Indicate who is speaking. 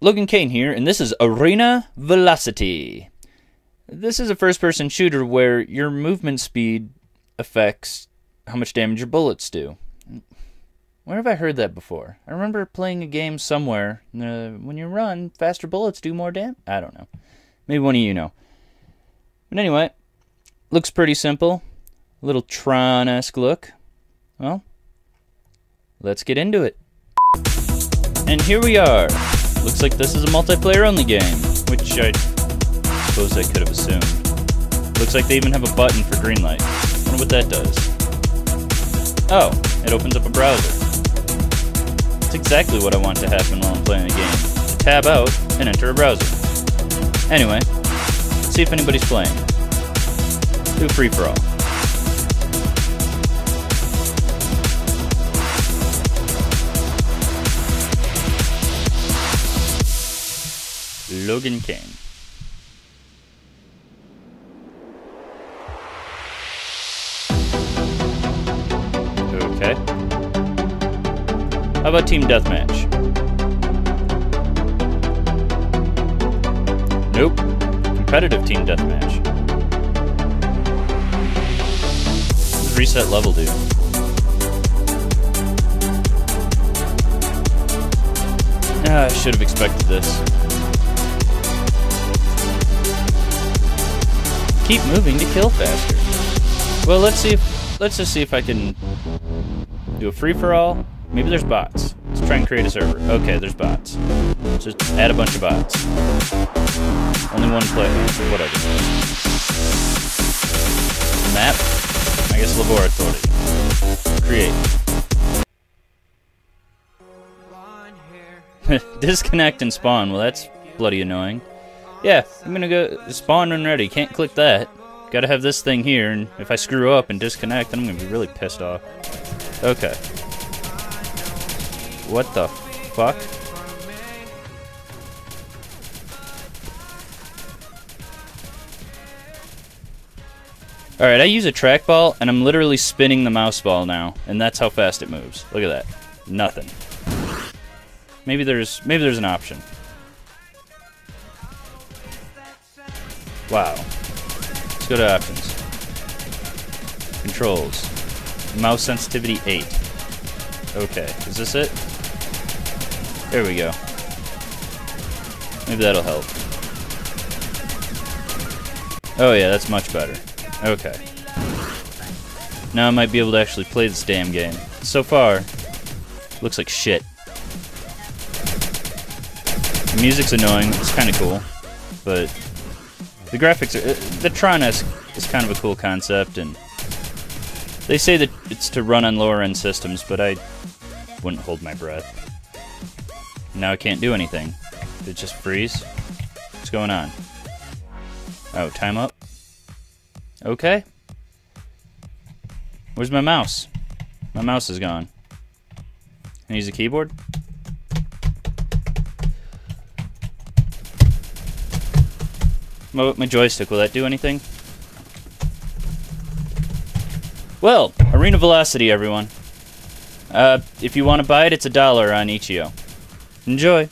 Speaker 1: Logen Kain here, and this is Arena Velocity. This is a first person shooter where your movement speed affects how much damage your bullets do. Where have I heard that before? I remember playing a game somewhere. Uh, when you run, faster bullets do more damage. I don't know. Maybe one of you know. But anyway, looks pretty simple. A little Tron esque look. Well, let's get into it. And here we are. Looks like this is a multiplayer only game, which I suppose I could have assumed. Looks like they even have a button for green light. Wonder what that does. Oh, it opens up a browser. That's exactly what I want to happen while I'm playing a game. To Tab out and enter a browser. Anyway, see if anybody's playing. Do free for all. Logen Kain. Okay. How about Team Deathmatch? Nope. Competitive Team Deathmatch. Reset level do? Ah, I should have expected this. Keep moving to kill faster. Well, let's see if let's just see if I can do a free for all. Maybe there's bots. Let's try and create a server. Okay, there's bots. Let's just add a bunch of bots. Only one player. Whatever. Map. I guess laboratory. Create. Disconnect and spawn. Well, that's bloody annoying. Yeah, I'm gonna go spawn when ready. Can't click that. Gotta have this thing here, and if I screw up and disconnect, then I'm gonna be really pissed off. Okay. What the fuck? Alright, I use a trackball, and I'm literally spinning the mouse ball now, and that's how fast it moves. Look at that. Nothing. Maybe there's maybe there's an option. Wow. Let's go to options. Controls. Mouse sensitivity 8. Okay, is this it? There we go. Maybe that'll help. Oh yeah, that's much better. Okay. Now I might be able to actually play this damn game. So far, looks like shit. The music's annoying, it's kinda cool, but the graphics are... Uh, the Tron-esque is kind of a cool concept, and they say that it's to run on lower-end systems, but I wouldn't hold my breath. Now I can't do anything. Did it just freeze? What's going on? Oh, time up? Okay. Where's my mouse? My mouse is gone. Can I use a keyboard? My, my joystick, will that do anything? Well, Arena Velocity, everyone. Uh, if you want to buy it, it's a dollar on itch.io. Enjoy!